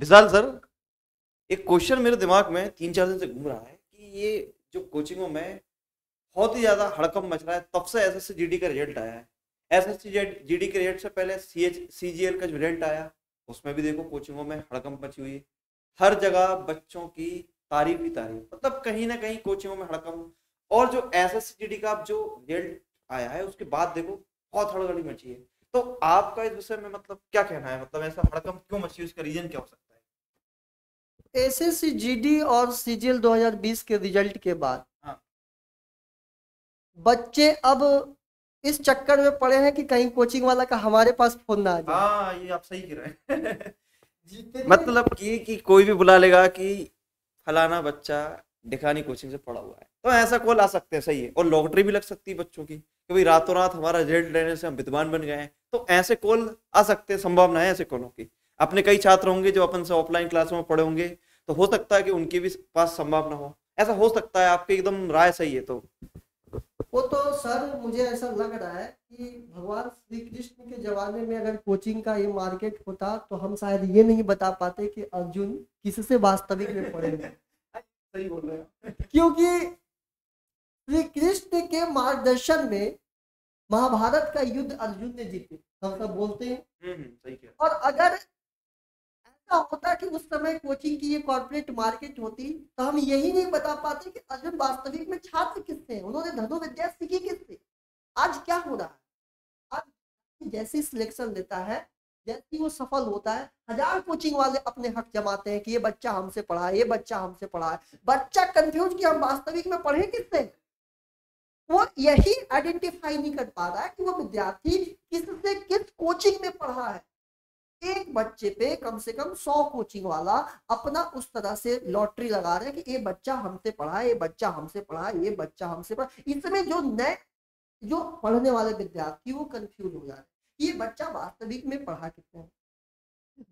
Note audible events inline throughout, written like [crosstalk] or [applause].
विशाल sir, एक question मेरे दिमाग में तीन चार दिन से घूम रहा है कि ये जो कोचिंगों में बहुत ही ज़्यादा हड़कम मच रहा है, तब से S S C G D का रिज़ल्ट आया है। S S C G D के रिज़ल्ट से पहले C H C G L का जो रिज़ल्ट आया, उसमें भी देखो कोचिंगों में हड़कम मची हुई है। हर जगह बच्चों की तारीफ़ ही तारीफ़ मतलब कहीं ना कहीं कोचिंगों में हड़कम और जो S S C G D का जो रिज़ल्ट आया है, उसके बाद देखो बहुत हड़गड़ी मची है। तो आपका इस विषय में मतलब क्या कहना है? मतलब ऐसा हड़कम क्यों मची उसका रीजन क्या हो सकता है? S S C G D और सी जी एल दो हज़ार बीस के रिज़ल्ट के बाद हाँ। बच्चे अब इस चक्कर में पड़े हैं कि कहीं कोचिंग वाला का हमारे पास फ़ोन ना आ जाए। हाँ ये आप सही कह रहे हैं। [laughs] [laughs] मतलब कि कि कोई भी बुला लेगा कि फलाना बच्चा डिखानी कोचिंग से पढ़ा हुआ है। तो ऐसा कॉल आ सकते हैं सही है। और लॉटरी भी लग सकती है बच्चों की कि भाई रातों रात हमारा रिज़ल्ट लेने से हम विद्वान बन गए हैं। तो ऐसे कॉल आ सकते हैं संभावना है ऐसे कॉलों की? अपने कई छात्र होंगे जो अपन से ऑफलाइन क्लासों में पढ़े होंगे तो हो सकता है कि उनके भी पास संभावना हो। ऐसा हो सकता है आपकी एकदम राय सही है तो। वो तो सर मुझे ऐसा लग रहा है कि भगवान श्री कृष्ण के जमाने में अगर कोचिंग का ये मार्केट होता तो हम शायद ये नहीं बता पाते कि अर्जुन किससे वास्तविक में पढ़ेगा सही बोल रहे हैं। क्योंकि श्री कृष्ण के मार्गदर्शन में महाभारत का युद्ध अर्जुन ने जीते। हम सब बोलते हैं। सही और अगर ऐसा होता कि उस समय कोचिंग की ये कॉर्पोरेट मार्केट होती तो हम यही नहीं बता पाते कि अर्जुन वास्तविक में छात्र किससे हैं? उन्होंने धनुर्विद्या सीखी किससे? आज क्या हो रहा है? आज जैसे सिलेक्शन लेता है, जैसे वो सफल होता है, हज़ार कोचिंग वाले अपने हक जमाते हैं कि ये बच्चा हमसे पढ़ा है ये बच्चा हमसे पढ़ा है बच्चा कंफ्यूज कि हम वास्तविक में पढ़े किससे? वो यही आइडेंटिफाई नहीं कर पा रहा है कि वो विद्यार्थी किससे, किस कोचिंग में पढ़ा है। एक बच्चे पे कम से कम सौ कोचिंग वाला अपना उस तरह से लॉटरी लगा रहे हैं कि ये बच्चा हमसे पढ़ा ये बच्चा हमसे पढ़ा ये बच्चा हमसे पढ़ा इसमें जो नए, जो पढ़ने वाले विद्यार्थी वो कंफ्यूज हो जा रहे हैं। ये बच्चा वास्तविक में पढ़ा कितना है?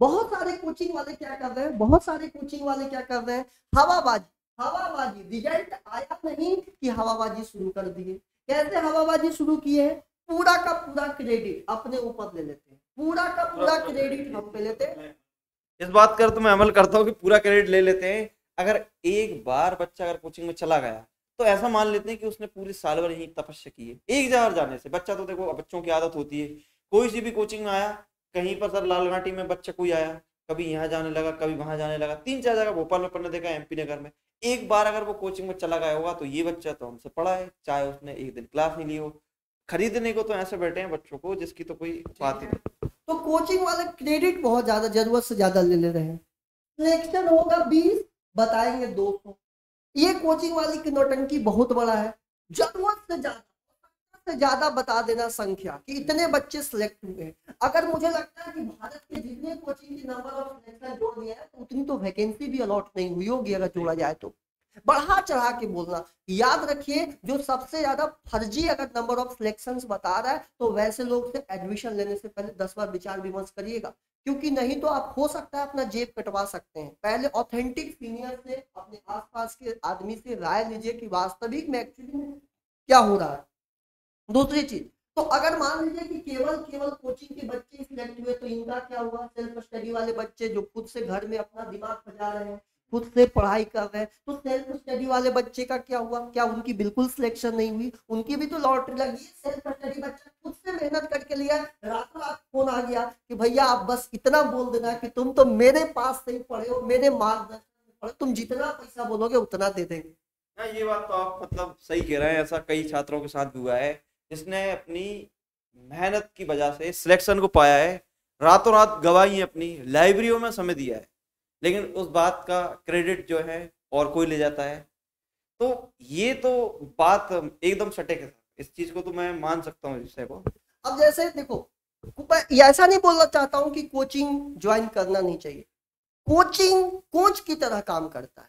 बहुत सारे कोचिंग वाले क्या कर रहे हैं? बहुत सारे कोचिंग वाले क्या कर रहे हैं? हवाबाजी हवाबाजी रिज़ल्ट आया नहीं कि हवाबाजी शुरू कर दिए। कैसे हवाबाजी शुरू किए? पूरा का पूरा क्रेडिट अपने ऊपर ले लेते हैं। पूरा का पूरा क्रेडिट हम पे लेते हैं। इस बात कर तो मैं अमल करता हूँ कि पूरा क्रेडिट ले लेते हैं। अगर एक बार बच्चा अगर कोचिंग में चला गया तो ऐसा मान लेते हैं कि उसने पूरी साल भर यही तपस्या की है। एक जगह जाने से बच्चा तो देखो बच्चों की आदत होती है। कोई सी भी कोचिंग में आया कहीं पर सर लाल घाटी में बच्चा कोई आया कभी यहाँ जाने लगा कभी वहाँ जाने लगा तीन चार जगह भोपाल में पढ़ने देखा एमपी नगर में। एक बार अगर वो कोचिंग में चला गया होगा तो ये बच्चा तो हमसे पढ़ा है चाहे उसने एक दिन क्लास नहीं ली हो। खरीदने को तो ऐसे बैठे हैं बच्चों को जिसकी तो कोई बात ही नहीं। तो कोचिंग वाले क्रेडिट बहुत ज़्यादा, ज़रूरत से ज़्यादा ले ले रहे हैं। सिलेक्शन होगा बीस, बताएँगे दो सौ। ये कोचिंग वाली की नोटंकी बहुत बड़ा है। ज़रूरत से ज़्यादा से ज़्यादा बता देना संख्या कि इतने बच्चे सिलेक्ट हुए। अगर मुझे लगता है कि भारत के जितने कोचिंग के नंबर ऑफ़ सिलेक्शन जोड़ दिया है तो उतनी तो वैकेंसी भी अलॉट नहीं हुई होगी अगर जोड़ा जाए तो। बढ़ा चढ़ा के बोलना। याद रखिए, जो सबसे ज़्यादा फर्जी अगर नंबर ऑफ़ सिलेक्शन बता रहा है तो वैसे लोग से एडमिशन लेने से पहले दस बार विचार विमर्श करिएगा। क्योंकि नहीं तो आप हो सकता है अपना जेब कटवा सकते हैं। पहले ऑथेंटिक सीनियर से, अपने आसपास के आदमी से राय लीजिए कि वास्तविक में एक्चुअली में क्या हो रहा है। दूसरी चीज़ तो अगर मान लीजिए कि केवल केवल कोचिंग के बच्चे सिलेक्ट हुए तो इनका क्या हुआ? सेल्फ स्टडी वाले बच्चे जो खुद से घर में अपना दिमाग बजा रहे हैं खुद से पढ़ाई कर रहे हैं। तो सेल्फ स्टडी वाले बच्चे का क्या हुआ? क्या उनकी बिल्कुल सिलेक्शन नहीं हुई? उनकी भी तो लॉटरी लगी सेल्फ स्टडी बच्चा खुद से मेहनत करके लिया रातों रात फ़ोन आ गया कि भैया आप बस इतना बोल देना कि तुम तो मेरे पास से ही पढ़े हो, मेरे मार्गदर्शन पढ़े तुम जितना पैसा बोलोगे उतना दे देंगे। हाँ ये बात तो आप मतलब सही कह रहे हैं, ऐसा कई छात्रों के साथ भी हुआ है, जिसने अपनी मेहनत की वजह से सिलेक्शन को पाया है। रातों रात गवाही अपनी लाइब्रेरियों में समय दिया है। लेकिन उस बात का क्रेडिट जो है और कोई ले जाता है। तो ये तो बात एकदम सटीक है इस चीज़ को तो मैं मान सकता हूँ इस को। अब जैसे देखो ऐसा नहीं बोलना चाहता हूँ कि कोचिंग ज्वाइन करना नहीं चाहिए। कोचिंग कोच की तरह काम करता है।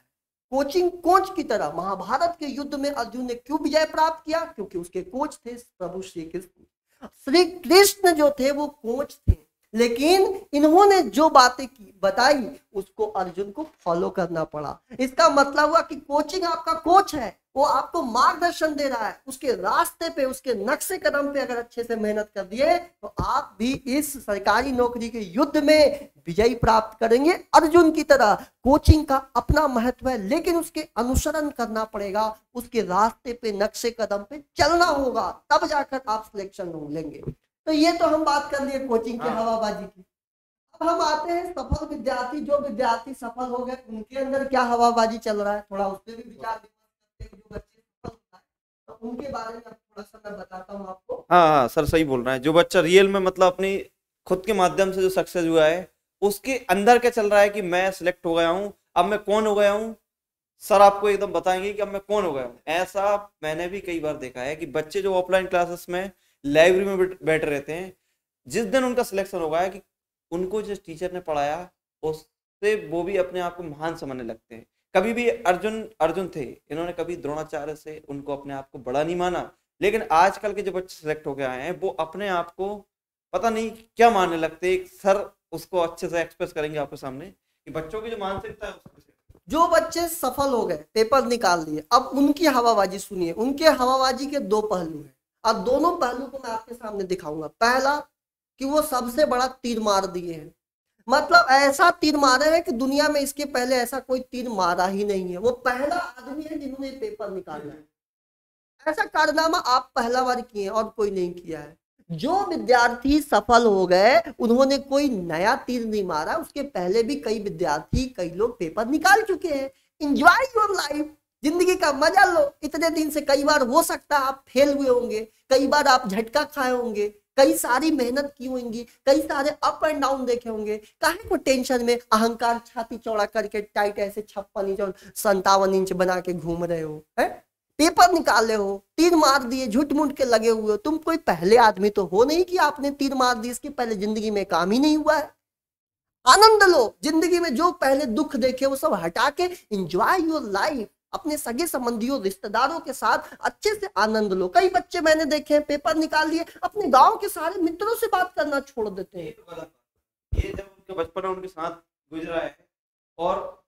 कोचिंग कोच की तरह महाभारत के युद्ध में अर्जुन ने क्यों विजय प्राप्त किया? क्योंकि उसके कोच थे प्रभु श्री कृष्ण। श्री कृष्ण जो थे वो कोच थे। लेकिन इन्होंने जो बातें की, बताई, उसको अर्जुन को फॉलो करना पड़ा। इसका मतलब हुआ कि कोचिंग आपका कोच है, वो आपको मार्गदर्शन दे रहा है। उसके रास्ते पे, उसके नक्शे कदम पे अगर अच्छे से मेहनत कर दिए तो आप भी इस सरकारी नौकरी के युद्ध में विजयी प्राप्त करेंगे अर्जुन की तरह। कोचिंग का अपना महत्व है, लेकिन उसके अनुसरण करना पड़ेगा। उसके रास्ते पे, नक्शे कदम पे चलना होगा, तब जाकर आप सिलेक्शन लेंगे। तो ये तो हम बात कर लिए कोचिंग की हाँ। हवाबाजी की। अब हम आते हैं सफल विद्यार्थी जो विद्यार्थी सफल हो गए उनके अंदर क्या हवाबाजी चल रहा है? थोड़ा उस पर भी विचार विमर्श करते हैं कि जो बच्चे सफल होता है तो उनके बारे में थोड़ा सा मैं बताता हूँ आपको। हाँ हाँ सर सही बोल रहे हैं। जो बच्चा रियल में मतलब अपनी खुद के माध्यम से जो सक्सेस हुआ है उसके अंदर क्या चल रहा है कि मैं सिलेक्ट हो गया हूँ अब मैं कौन हो गया हूँ? सर आपको एकदम बताएँगे कि अब मैं कौन हो गया हूँ। ऐसा मैंने भी कई बार देखा है कि बच्चे जो ऑफलाइन क्लासेस में लाइब्रेरी में बैठे रहते हैं। जिस दिन उनका सिलेक्शन हो गया है कि उनको जिस टीचर ने पढ़ाया, उससे वो भी अपने आप को महान समझने लगते हैं। कभी भी अर्जुन अर्जुन थे, इन्होंने कभी द्रोणाचार्य से उनको अपने आप को बड़ा नहीं माना। लेकिन आजकल के जो बच्चे सिलेक्ट होके आए हैं, वो अपने आप को पता नहीं क्या मानने लगते। सर उसको अच्छे से एक्सप्रेस करेंगे आपके सामने कि बच्चों की जो मानसिकता है जो बच्चे सफल हो गए पेपर निकाल लिए अब उनकी हवाबाजी सुनिए। उनके हवाबाजी के दो पहलू हैं। अब दोनों पहलू को मैं आपके सामने दिखाऊँगा। पहला, कि वो सबसे बड़ा तीर मार दिए हैं। मतलब ऐसा तीर मारे हैं कि दुनिया में इसके पहले ऐसा कोई तीर मारा ही नहीं है। वो पहला आदमी है जिन्होंने पेपर निकाला है। ऐसा कारनामा आप पहला बार किए और कोई नहीं किया है। जो विद्यार्थी सफल हो गए, उन्होंने कोई नया तीर नहीं मारा। उसके पहले भी कई विद्यार्थी, कई लोग पेपर निकाल चुके हैं। इंजॉय योर लाइफ ज़िंदगी का मज़ा लो। इतने दिन से कई बार हो सकता है आप फेल हुए होंगे, कई बार आप झटका खाए होंगे, कई सारी मेहनत की होंगी, कई सारे अप एंड डाउन देखे होंगे। काहे को टेंशन में अहंकार छाती चौड़ा करके टाइट ऐसे छप्पन इंच और संतावन इंच बना के घूम रहे हो, है? पेपर निकाले हो, तीर मार दिए, झूठ मूठ के लगे हुए हो। तुम कोई पहले आदमी तो हो नहीं कि आपने तीर मार दी, इसके पहले ज़िंदगी में काम ही नहीं हुआ है। आनंद लो, ज़िंदगी में जो पहले दुख देखे वो सब हटा के इंजॉय योर लाइफ अपने सगे संबंधियों, रिश्तेदारों के साथ अच्छे से आनंद लो कई बच्चे मैंने देखे हैं, पेपर निकाल लिए, अपने गाँव के सारे मित्रों से बात करना छोड़ देते हैं तो है। ये जब उनका बचपन उनके साथ गुजरा है, और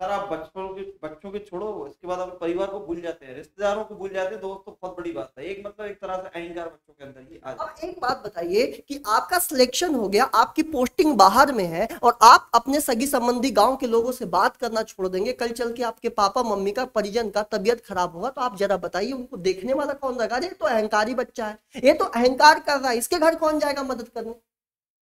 सर, आप बचपन के, बच्चों के छोड़ो इसके बाद आप परिवार को भूल जाते हैं, रिश्तेदारों को भूल जाते हैं दोस्तों बहुत बड़ी बात है। एक मतलब एक तरह से अहंकार बच्चों के अंदर जाता अब एक बात बताइए कि आपका सिलेक्शन हो गया, आपकी पोस्टिंग बाहर में है, और आप अपने सगी संबंधी गाँव के लोगों से बात करना छोड़ देंगे। कल चल के आपके पापा, मम्मी का, परिजन का तबियत खराब होगा तो आप जरा बताइए, उनको देखने वाला कौन अरे, ये तो अहंकारी बच्चा है। ये तो अहंकार कर रहा है, इसके घर कौन जाएगा मदद करने?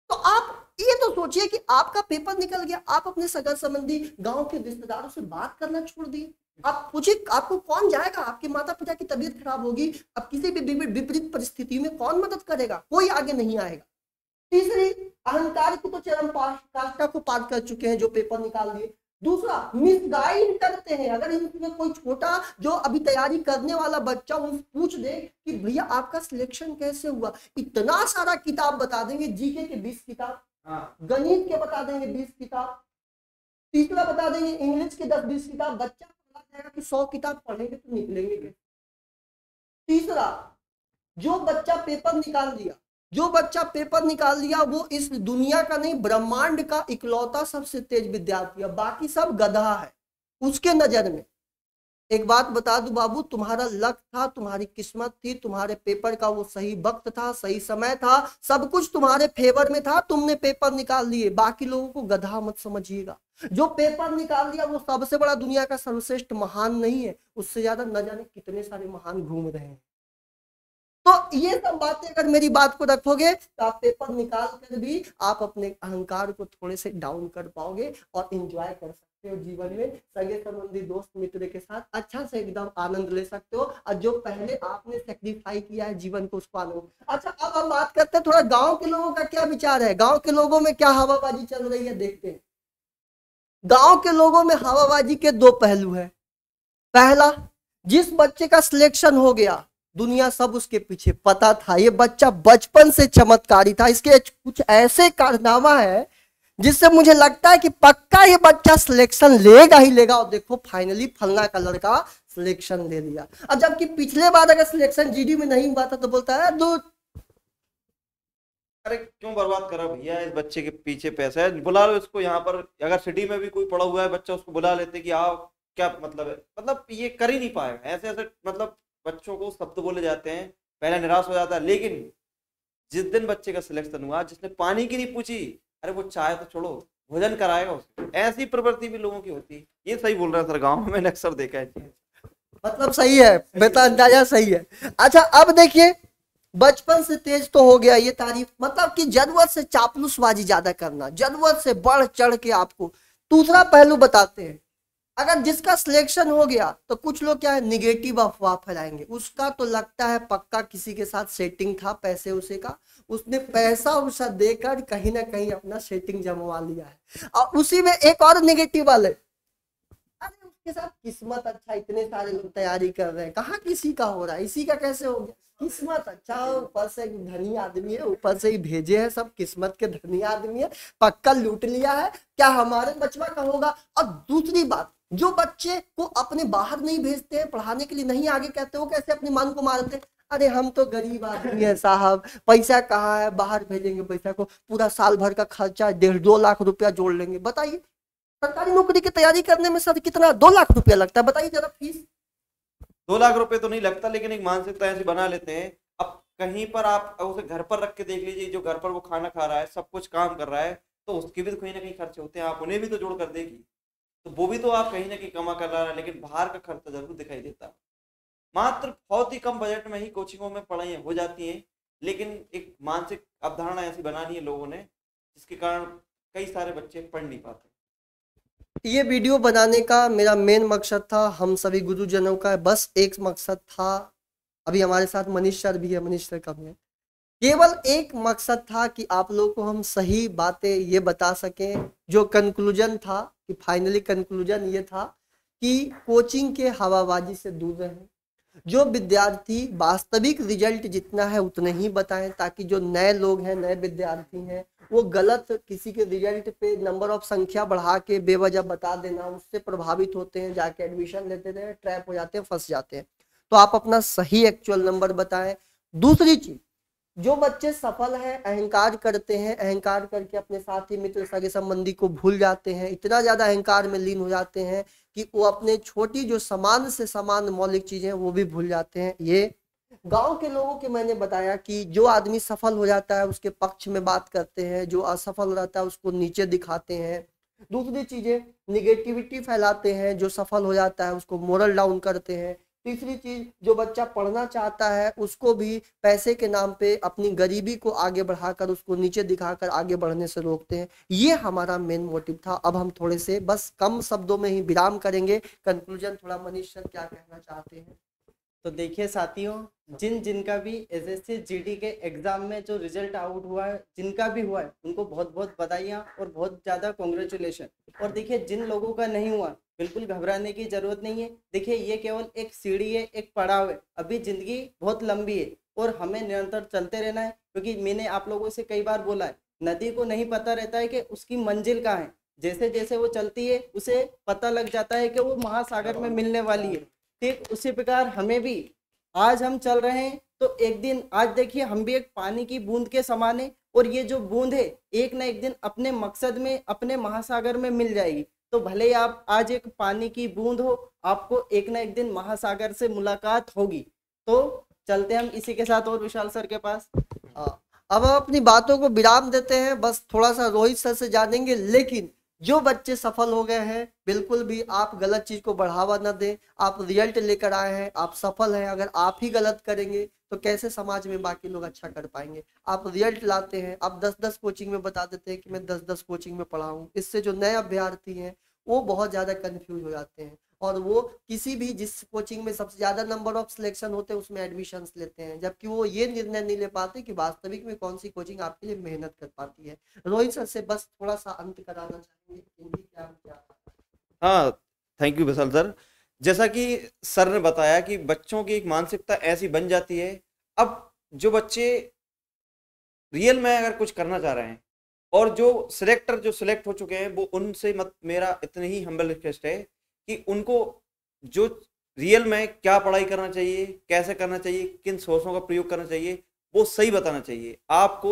तो आप ये तो सोचिए कि आपका पेपर निकल गया, आप अपने सगा संबंधी गाँव के रिश्तेदारों से बात करना छोड़ दिए। आप पूछिए, आपको कौन जाएगा? आपके माता पिता की तबीयत खराब होगी, अब किसी भी विपरीत परिस्थिति में कौन मदद करेगा? कोई आगे नहीं आएगा। तीसरी, अहंकार की तो चरम काष्ठा को पार कर चुके हैं जो पेपर निकाल दिए। दूसरा, मिसगाइड करते हैं। अगर इनमें कोई छोटा, जो अभी तैयारी करने वाला बच्चा उन पूछ दे कि, भैया, आपका सिलेक्शन कैसे हुआ? इतना सारा किताब बता देंगे, जीके के बीस किताब गणित के बता देंगे बीस किताब। तीसरा बता देंगे इंग्लिश के दस बीस किताब। बच्चा बता जाएगा कि सौ किताब पढ़ेंगे तो निकलेंगे? तीसरा, जो बच्चा पेपर निकाल दिया जो बच्चा पेपर निकाल दिया वो इस दुनिया का नहीं, ब्रह्मांड का इकलौता सबसे तेज विद्यार्थी है। बाकी सब गधा है। उसके नज़र में एक बात बता दू बाबू, तुम्हारा लक था, तुम्हारी किस्मत थी, तुम्हारे पेपर का वो सही वक्त था, सही समय था, सब कुछ तुम्हारे फेवर में था, तुमने पेपर निकाल लिए। बाकी लोगों को गधा मत समझिएगा। जो पेपर निकाल दिया, वो सबसे बड़ा दुनिया का सर्वश्रेष्ठ महान नहीं है। उससे ज़्यादा न जाने कितने सारे महान घूम रहे हैं। तो ये सब बातें अगर मेरी बात को रखोगे तो आप पेपर निकाल कर भी आप अपने अहंकार को थोड़े से डाउन कर पाओगे और इंजॉय कर सकते हो जीवन में, सगे संबंधी, दोस्त मित्र के साथ अच्छा से एकदम आनंद ले सकते हो। और जो पहले आपने सेक्रीफाई किया है जीवन को, उसको आनंद। अच्छा अब हम बात करते हैं थोड़ा गाँव के लोगों का क्या विचार है? गाँव के लोगों में क्या हवाबाजी चल रही है? देखते हैं। गाँव के लोगों में हवाबाजी के दो पहलू है। पहला, जिस बच्चे का सिलेक्शन हो गया, दुनिया सब उसके पीछे पता था। ये बच्चा बचपन से चमत्कारी था। इसके कुछ ऐसे कारनामा है जिससे मुझे लगता है कि पक्का ये बच्चा सिलेक्शन लेगा ही लेगा। और देखो फाइनली फलना का लड़का सिलेक्शन ले लिया। अब जबकि पिछले बार अगर सिलेक्शन जीडी में नहीं हुआ था तो बोलता है, दो अरे, क्यों बर्बाद करा भैया? इस बच्चे के पीछे पैसा है। बुला लो इसको यहाँ पर। अगर सिटी में भी कोई पड़ा हुआ है बच्चा, उसको बुला लेते कि आओ, क्या मतलब है? मतलब ये कर ही नहीं पाएगा ऐसे ऐसे मतलब बच्चों को शब्द बोले जाते हैं। पहले निराश हो जाता है। लेकिन जिस दिन बच्चे का सिलेक्शन हुआ, जिसने पानी की नहीं पूछी अरे वो चाय तो छोड़ो, भोजन कराएगा उसे ऐसी प्रवृत्ति भी लोगों की होती है। ये सही बोल रहा है सर, गाँव में मैंने अक्सर देखा है। मतलब सही है बेटा अंदाज़ा सही है। अच्छा अब देखिए, बचपन से तेज तो हो गया ये तारीफ़। मतलब कि ज़रूरत से चापलूसबाजी ज़्यादा करना, ज़रूरत से बढ़ चढ़ के आपको। दूसरा पहलू बताते हैं। अगर जिसका सिलेक्शन हो गया तो कुछ लोग क्या है निगेटिव अफवाह फैलाएँगे। उसका तो लगता है पक्का किसी के साथ सेटिंग था, पैसे उसे का। उसने पैसा उसा देकर कहीं ना कहीं अपना सेटिंग जमवा लिया है। और उसी में एक और निगेटिव वाले। अरे, उसके साथ किस्मत अच्छा इतने सारे लोग तैयारी कर रहे हैं। कहाँ किसी का हो रहा है? इसी का कैसे हो गया? किस्मत अच्छा ऊपर से धनी आदमी है, ऊपर से ही भेजे हैं सब, किस्मत के धनी आदमी है। पक्का लूट लिया है, क्या हमारे बचवा का होगा? और दूसरी बात जो बच्चे को अपने बाहर नहीं भेजते हैं, पढ़ाने के लिए नहीं आगे कहते हो कैसे अपनी मन को मारते अरे, हम तो गरीब आदमी है साहब। पैसा कहाँ है? बाहर भेजेंगे पैसा को। पूरा साल भर का खर्चा डेढ़ दो लाख रुपया जोड़ लेंगे। बताइए, सरकारी नौकरी की तैयारी करने में सर कितना दो लाख रुपया लगता है? बताइए जरा फ़ीस। दो लाख रुपए तो नहीं लगता, लेकिन एक मानसिकता ऐसी बना लेते हैं। अब कहीं पर आप उसे घर पर रख के देख लीजिए, जो घर पर वो खाना खा रहा है, सब कुछ काम कर रहा है तो उसके भी तो कहीं ना कहीं खर्चे होते हैं। आप उन्हें भी तो जोड़ कर देगी। तो वो भी तो आप कहीं ना कहीं कमा कर रहा है, लेकिन बाहर का खर्चा ज़रूर दिखाई देता। है मात्र बहुत ही कम बजट में ही कोचिंगों में पढ़ाई हो जाती हैं, लेकिन एक मानसिक अवधारणा ऐसी बनानी है लोगों ने, जिसके कारण कई सारे बच्चे पढ़ नहीं पाते। ये वीडियो बनाने का मेरा मेन मकसद था, हम सभी गुरुजनों का बस एक मकसद था। अभी हमारे साथ मनीष सर भी है, मनीष सर कब है। केवल एक मकसद था कि आप लोग को हम सही बातें ये बता सकें। जो कंक्लूजन था, कि फाइनली कंक्लूजन ये था कि कोचिंग के हवाबाजी से दूर रहें। जो विद्यार्थी वास्तविक रिज़ल्ट जितना है, उतने ही बताएँ, ताकि जो नए लोग हैं, नए विद्यार्थी हैं, वो गलत किसी के रिज़ल्ट पे नंबर ऑफ़ संख्या बढ़ा के बेवजह बता देना, उससे प्रभावित होते हैं, जाके एडमिशन लेते हैं ट्रैप हो जाते हैं, फंस जाते हैं। तो आप अपना सही एक्चुअल नंबर बताएँ। दूसरी चीज़ जो बच्चे सफल हैं, अहंकार करते हैं, अहंकार करके अपने साथी, मित्र सगे संबंधी को भूल जाते हैं, इतना ज़्यादा अहंकार में लीन हो जाते हैं कि वो अपने छोटी जो समान से समान मौलिक चीज़ें वो भी भूल जाते हैं। ये गाँव के लोगों के मैंने बताया कि जो आदमी सफल हो जाता है, उसके पक्ष में बात करते हैं, जो असफल रहता है, उसको नीचे दिखाते हैं। दूसरी चीज़ें निगेटिविटी फैलाते हैं, जो सफल हो जाता है, उसको मोरल डाउन करते हैं। तीसरी चीज़ जो बच्चा पढ़ना चाहता है, उसको भी पैसे के नाम पे अपनी गरीबी को आगे बढ़ाकर, उसको नीचे दिखाकर आगे बढ़ने से रोकते हैं। ये हमारा मेन मोटिव था। अब हम थोड़े से बस कम शब्दों में ही विराम करेंगे। कंक्लूजन थोड़ा मनीष सर क्या कहना चाहते हैं? तो देखिए साथियों, जिन जिनका भी एस एस सी के एग्ज़ाम में जो रिज़ल्ट आउट हुआ है, जिनका भी हुआ है, उनको बहुत बहुत बधाइयाँ और बहुत ज़्यादा कॉन्ग्रेचुलेशन और देखिए जिन लोगों का नहीं हुआ बिल्कुल घबराने की ज़रूरत नहीं है। देखिए, ये केवल एक सीढ़ी है, एक पड़ाव है। अभी ज़िंदगी बहुत लंबी है और हमें निरंतर चलते रहना है, क्योंकि मैंने आप लोगों से कई बार बोला है, नदी को नहीं पता रहता है कि उसकी मंजिल कहाँ है। जैसे जैसे वो चलती है, उसे पता लग जाता है कि वो महासागर में मिलने वाली है। ठीक उसी प्रकार हमें भी, आज हम चल रहे हैं तो एक दिन, आज देखिए हम भी एक पानी की बूंद के समान है और ये जो बूंद है, एक ना एक दिन अपने मकसद में, अपने महासागर में मिल जाएगी। तो भले ही आप आज एक पानी की बूंद हो, आपको एक ना एक दिन महासागर से मुलाकात होगी। तो चलते हम इसी के साथ और विशाल सर के पास। अब हम अपनी बातों को विराम देते हैं, बस थोड़ा सा रोहित सर से जानेंगे, लेकिन जो बच्चे सफल हो गए हैं, बिल्कुल भी आप गलत चीज़ को बढ़ावा न दें। आप रिज़ल्ट लेकर आए हैं, आप सफल हैं, अगर आप ही गलत करेंगे तो कैसे समाज में बाकी लोग अच्छा कर पाएँगे? आप रिज़ल्ट लाते हैं, आप दस दस कोचिंग में बता देते हैं कि मैं दस दस कोचिंग में पढ़ाऊँ इससे जो नए अभ्यर्थी हैं वो बहुत ज़्यादा कंफ्यूज हो जाते हैं। और वो किसी भी जिस कोचिंग में सबसे ज़्यादा नंबर ऑफ़ सिलेक्शन होते हैं, उसमें एडमिशन लेते हैं। जबकि वो ये निर्णय नहीं ले पाते कि वास्तविक में कौन सी कोचिंग आपके लिए मेहनत कर पाती है। रोहित सर से बस थोड़ा सा अंत कराना चाहेंगे हाँ थैंक यू विशाल सर। जैसा कि सर ने बताया कि बच्चों की एक मानसिकता ऐसी बन जाती है, अब जो बच्चे रियल में अगर कुछ करना चाह रहे हैं और जो सिलेक्टर जो सिलेक्ट हो चुके हैं, वो उनसे मत, मेरा इतनी ही हम्बल रिक्वेस्ट है कि उनको जो रियल में क्या पढ़ाई करना चाहिए, कैसे करना चाहिए, किन सोर्सों का प्रयोग करना चाहिए, वो सही बताना चाहिए। आपको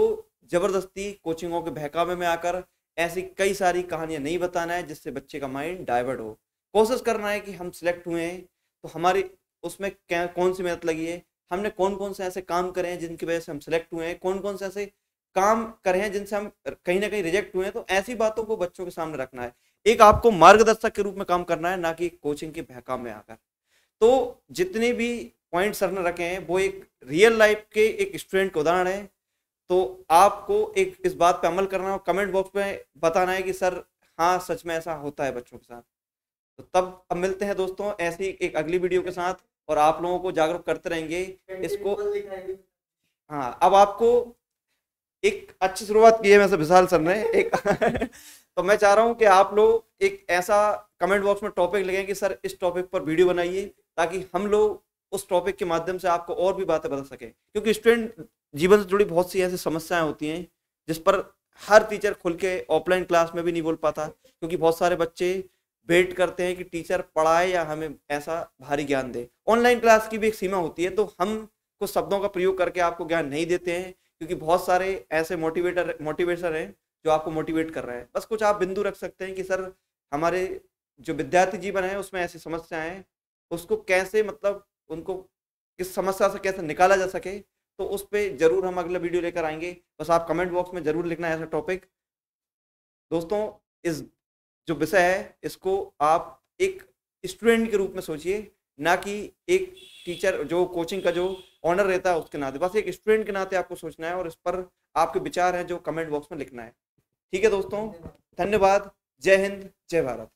ज़बरदस्ती कोचिंगों के बहकावे में आकर ऐसी कई सारी कहानियाँ नहीं बताना है जिससे बच्चे का माइंड डाइवर्ट हो। कोशिश करना है कि हम सिलेक्ट हुए हैं तो हमारी उसमें क्या, कौन सी मेहनत लगी है, हमने कौन कौन से ऐसे काम करे हैं जिनकी वजह से हम सिलेक्ट हुए हैं कौन कौन से ऐसे काम करे हैं जिनसे हम कहीं ना कहीं रिजेक्ट हुए हैं तो ऐसी बातों को बच्चों के सामने रखना है। एक आपको मार्गदर्शक के रूप में काम करना है ना कि कोचिंग के बहकाम में आकर। तो जितने भी पॉइंट सर ने रखे हैं वो एक रियल लाइफ के एक स्टूडेंट के उदाहरण है। तो आपको एक इस बात पे अमल करना है कमेंट बॉक्स में बताना है कि सर हाँ सच में ऐसा होता है बच्चों के साथ। तो तब अब मिलते हैं दोस्तों ऐसी एक अगली वीडियो के साथ और आप लोगों को जागरूक करते रहेंगे इसको हाँ अब आपको एक अच्छी शुरुआत की है वैसे विशाल सर ने। एक [laughs] तो मैं चाह रहा हूँ कि आप लोग एक ऐसा कमेंट बॉक्स में टॉपिक लिखें कि, सर, इस टॉपिक पर वीडियो बनाइए, ताकि हम लोग उस टॉपिक के माध्यम से आपको और भी बातें बता सकें। क्योंकि स्टूडेंट जीवन से जुड़ी बहुत सी ऐसी समस्याएँ होती हैं, जिस पर हर टीचर खुल के ऑफलाइन क्लास में भी नहीं बोल पाता, क्योंकि बहुत सारे बच्चे वेट करते हैं कि टीचर पढ़ाए या हमें ऐसा भारी ज्ञान दे। ऑनलाइन क्लास की भी एक सीमा होती है तो हम कुछ शब्दों का प्रयोग करके आपको ज्ञान नहीं देते हैं क्योंकि बहुत सारे ऐसे मोटिवेटर मोटिवेटर हैं जो आपको मोटिवेट कर रहे हैं। बस कुछ आप बिंदु रख सकते हैं कि, सर, हमारे जो विद्यार्थी जीवन है, उसमें ऐसी समस्याएँ हैं, उसको कैसे मतलब उनको, किस समस्या से कैसे निकाला जा सके? तो उस पर ज़रूर हम अगला वीडियो लेकर आएँगे। बस आप कमेंट बॉक्स में ज़रूर लिखना है ऐसा टॉपिक दोस्तों, इस जो विषय है, इसको आप एक स्टूडेंट के रूप में सोचिए, ना कि एक टीचर जो कोचिंग का जो ऑनर रहता है उसके नाते। बस एक स्टूडेंट के नाते आपको सोचना है और इस पर आपके विचार हैं जो कमेंट बॉक्स में लिखना है। ठीक है दोस्तों? धन्यवाद। जय हिंद, जय भारत।